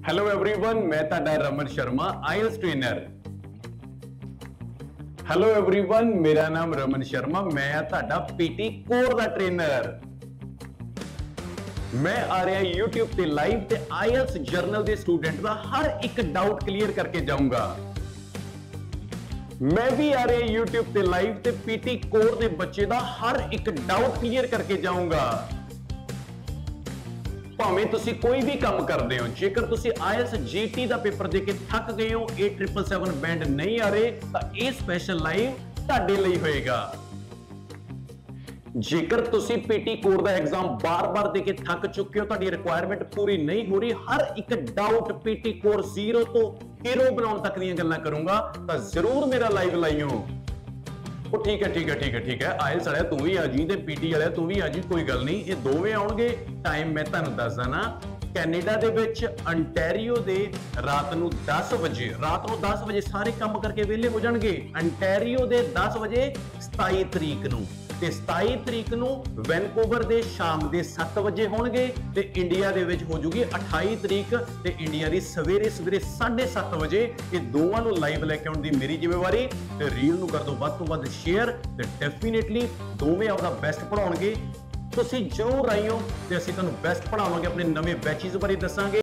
Hello everyone ਮੈਂ ਤੁਹਾਡਾ Raman Sharma IELTS trainer hello everyone ਮੇਰਾ ਨਾਮ ਰਮਨ ਸ਼ਰਮਾ ਮੈਂ ਆ ਤੁਹਾਡਾ ਪੀਟੀ ਕੋਰ ਦਾ ਟ੍ਰੇਨਰ ਮੈਂ ਆ ਰਿਹਾ YouTube ਤੇ ਲਾਈਵ ਤੇ ਆਈਐਲਸ ਜਰਨਲ ਦੇ ਸਟੂਡੈਂਟ ਦਾ ਹਰ ਇੱਕ ਡਾਊਟ ਕਲੀਅਰ ਕਰਕੇ ਜਾਊਂਗਾ ਮੈਂ ਵੀ ਆ ਰਿਹਾ YouTube ਤੇ ਲਾਈਵ ਤੇ ਪੀਟੀ ਕੋਰ ਦੇ ਬੱਚੇ ਦਾ ਹਰ ਇੱਕ ਡਾਊਟ ਕਲੀਅਰ ਕਰਕੇ ਜਾਊਂਗਾ ਭਾਵੇਂ ਤੁਸੀਂ ਕੋਈ ਵੀ ਕੰਮ ਕਰਦੇ ਹੋ, ਜੇਕਰ ਤੁਸੀਂ IELTS GT ਦਾ ਪੇਪਰ ਦੇ ਕੇ ਥੱਕ ਗਏ ਹੋ 8777 ਬੈਂਡ ਨਹੀਂ ਆ ਰਹੇ, ਤਾਂ ਇਹ ਸਪੈਸ਼ਲ ਲਾਈਵ ਤੁਹਾਡੇ ਲਈ ਹੋਏਗਾ। ਜੇਕਰ ਤੁਸੀਂ ਪੀਟੀ ਕੋਰ ਦਾ ਐਗਜ਼ਾਮ ਬਾਰ-ਬਾਰ ਦੇ ਕੇ ਥੱਕ ਚੁੱਕੇ ਹੋ, ਤੁਹਾਡੀ ਰਿਕੁਆਇਰਮੈਂਟ ਪੂਰੀ ਨਹੀਂ ਹੋ ਰਹੀ, ਹਰ ਇੱਕ ਡਾਊਟ ਪੀਟੀ ਕੋਰ 0 ਤੋਂ ਹੀਰੋ ਬਣਾਉਣ ਤੱਕ ਦੀਆਂ ਗੱਲਾਂ ਕਰੂੰਗਾ, ਤਾਂ ਜ਼ਰੂਰ ਮੇਰਾ ਲਾਈਵ ਲਾਈਓ। ਉਹ ਠੀਕ ਹੈ ਠੀਕ ਹੈ ਠੀਕ ਹੈ ਠੀਕ ਹੈ। ਆਇਲਸ ਵਾਲਿਆ ਤੂੰ ਵੀ ਆ ਜੀ ਤੇ ਪੀਟੀ ਵਾਲਿਆ, ਤੂੰ ਵੀ ਆ ਜੀ, ਕੋਈ ਗੱਲ ਨਹੀਂ। ਇਹ ਦੋਵੇਂ ਆਉਣਗੇ। ਟਾਈਮ ਮੈਂ ਤੁਹਾਨੂੰ ਦੱਸ ਨਾ, ਕੈਨੇਡਾ ਦੇ ਵਿੱਚ ਅੰਟੈਰੀਓ ਦੇ ਰਾਤ ਨੂੰ 10 ਵਜੇ, ਰਾਤ ਨੂੰ 10 ਵਜੇ ਸਾਰੇ ਕੰਮ ਕਰਕੇ ਵਿਹਲੇ ਹੋ ਜਾਣਗੇ। ਅੰਟੈਰੀਓ ਦੇ 10 ਵਜੇ 27 ਤਰੀਕ ਨੂੰ। ਤੇ 27 ਤਰੀਕ ਨੂੰ ਵੈਨਕੂਵਰ ਦੇ ਸ਼ਾਮ ਦੇ 7 ਵਜੇ ਹੋਣਗੇ ਤੇ ਇੰਡੀਆ ਦੇ ਵਿੱਚ ਹੋ ਜੂਗੀ 28 ਤਰੀਕ ਤੇ ਇੰਡੀਆ ਦੀ ਸਵੇਰੇ ਸਵੇਰੇ 7:30 ਵਜੇ ਇਹ ਦੋਵਾਂ ਨੂੰ ਲਾਈਵ ਲੈ ਕੇ ਆਉਣ ਦੀ ਮੇਰੀ ਜ਼ਿੰਮੇਵਾਰੀ ਤੇ ਰੀਲ ਨੂੰ ਕਰ ਦਿਓ ਵੱਧ ਤੋਂ ਵੱਧ ਸ਼ੇਅਰ ਤੇ ਡੈਫੀਨਿਟਲੀ ਦੋਵੇਂ ਆਪਦਾ ਬੈਸਟ ਪੜਾਉਣਗੇ ਤੁਸੀਂ ਜਰੂਰ ਆਇਓ ਤੇ ਅਸੀਂ ਤੁਹਾਨੂੰ ਬੈਸਟ ਪੜਾਵਾਂਗੇ ਆਪਣੇ ਨਵੇਂ ਬੈਚਿਸ ਬਾਰੇ ਦੱਸਾਂਗੇ।